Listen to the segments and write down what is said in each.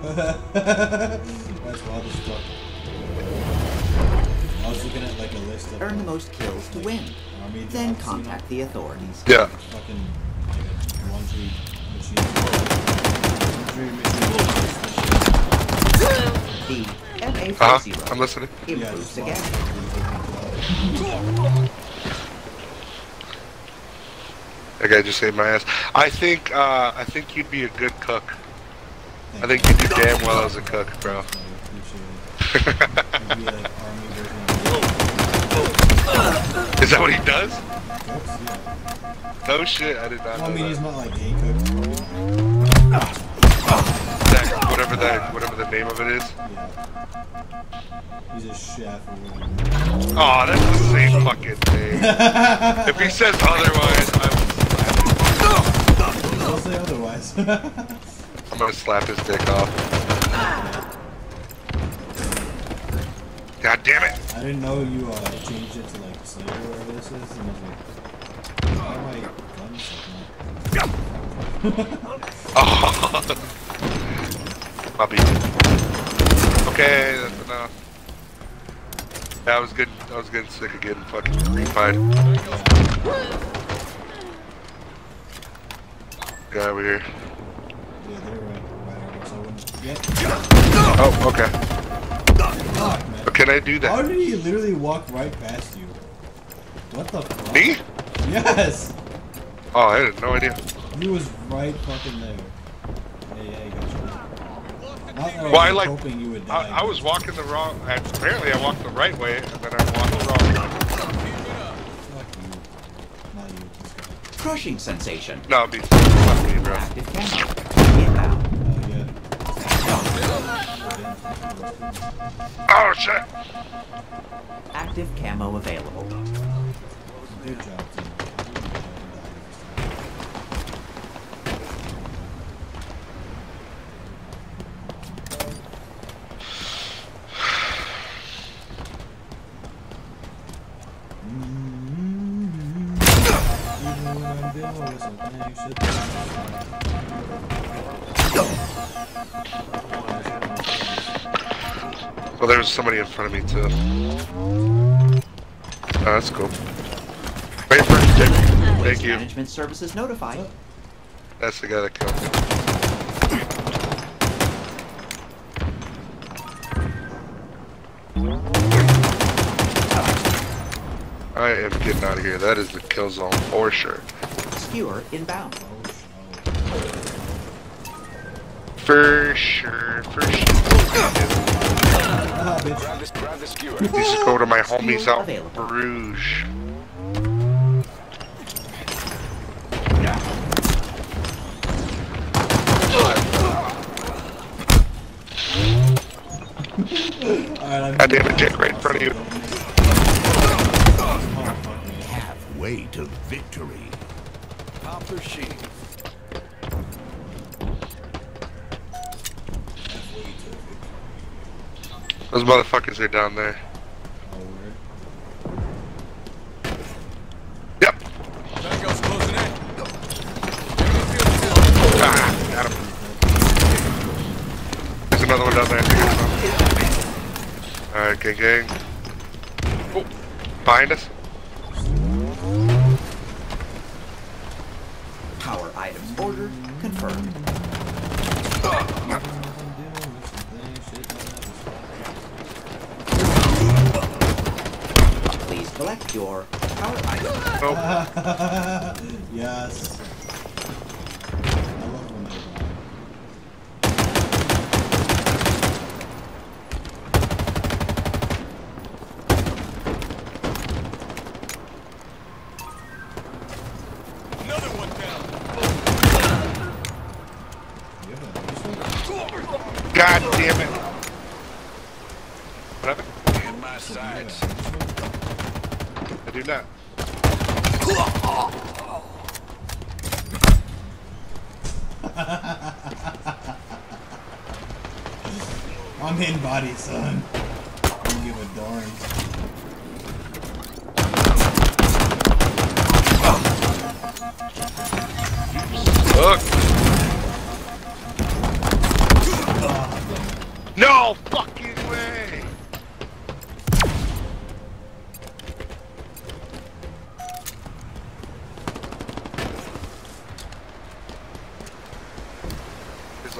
That's wild as fuck. I was looking at like a list of Earn the most kills to win. army Then contact the authorities. Yeah. Fucking like laundry machine. Laundry machine. The MA40 Uh-huh. I'm listening. improves Yeah, again. That guy just saved my ass. I think, uh, I think you'd be a good cook. I think you'd do damn well as a cook, bro. Is that what he does? No shit, I did not Well, I mean, that. he's not like a cook. That- whatever that, whatever the name of it is. Yeah. He's a chef or. Oh, that's the same fucking thing. if he says otherwise, I Don't say otherwise. I'm gonna slap his dick off. God damn it! I didn't know you uh, changed it to like slave or whatever this is, and I was like, why am I guns? Oh, puppy. Okay, that's enough. I was good. I was getting sick of getting fucking refied. Guy over here. Yeah, they're right, right over, so I wouldn't. Yeah. Oh, okay. Fuck, man. But can I do that? How did he literally walk right past you? What the fuck? Me? Yes! Oh, I had no idea. He was right fucking there. Yeah, yeah, he got you. Not that I Well, I was like. hoping you would die. I, I was walking the wrong. Apparently, I walked the right way, and then I walked the wrong way. Fuck you. Not you. Crushing sensation. No, be fuck me, bro. Active camo. Inbound. Oh, yeah. Oh shit! Active camo available. Good job, Well, there was somebody in front of me too. Oh, that's cool. Wait for it. Thank Waste you. Management Services notified. That's the guy that killed me. I am getting out of here. That is the kill zone for sure. Skewer inbound. For sure, for sure. Ah, bitch. Grab this, grab the skewer. These go to my homies out in. Bruges. I'm God damn it, Jake, right in front of you. Halfway to victory. Sheet. Those motherfuckers are down there. Yep. There's another one down there. Alright, gang gang. Oh, behind us. Power items order confirmed. Please collect your power item. Nope. yes. I love when they die. Another one down. God damn it. What happened? In my sights. I do not. I'm in body, son.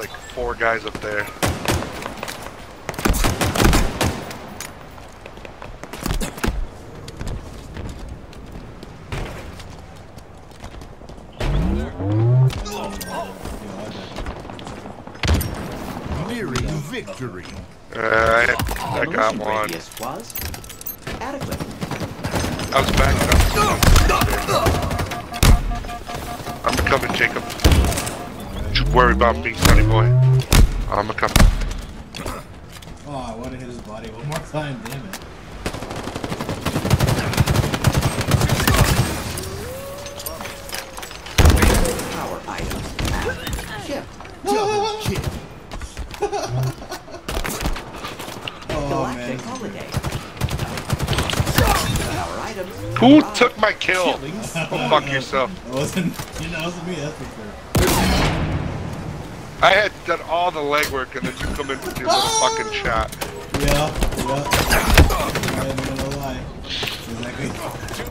Like four guys up there. Nearing victory. Uh, I, I got one. was adequate. I was back. I'm coming, Jacob. Don't worry about me, sonny boy. I'm a coming. Oh, I want to hit his body one more time. Damn it. Power items at ship. Double kill. Oh man. holiday. Power items. Who arrived. took my kill? Killings? Go fuck yourself. It wasn't. You know, it wasn't me. That's for sure. I had done all the legwork and then you come in with your little fucking shot. Yeah. Yeah. I ain't gonna lie. Exactly.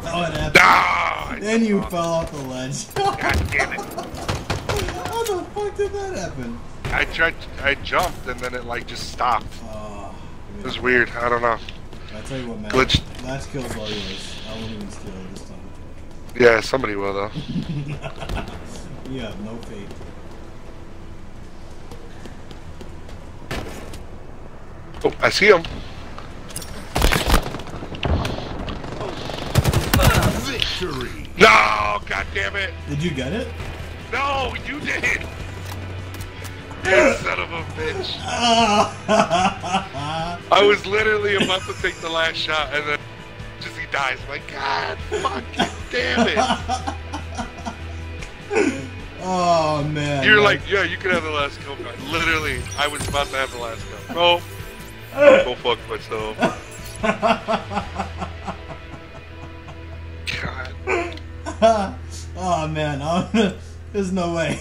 How it happened. Ah! Then you fell off the ledge. God damn it. How the fuck did that happen? I tried, I jumped and then it like just stopped. Oh, It was weird. I don't know. I tell you what, man. Glitch. Last kill's all yours. I won't even steal this time. Yeah, somebody will though. You have no faith. Oh, I see him. Victory. No, god damn it. Did you get it? No, you did. You son of a bitch. I was literally about to take the last shot and then just he dies. I'm like, God fucking damn it. oh man. You're like, yeah, you can have the last kill. Literally, I was about to have the last kill. No. Go fuck myself. God. oh man. Oh, there's no way.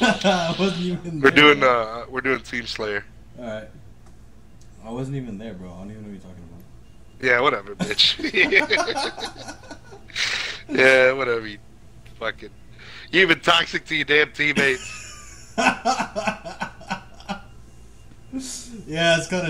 I wasn't even. We're doing uh we're doing Team Slayer. All right. I wasn't even there, bro. I don't even know what you're talking about. Yeah, whatever, bitch. yeah, whatever. You fucking. You even toxic to your damn teammates. yeah, it's kind of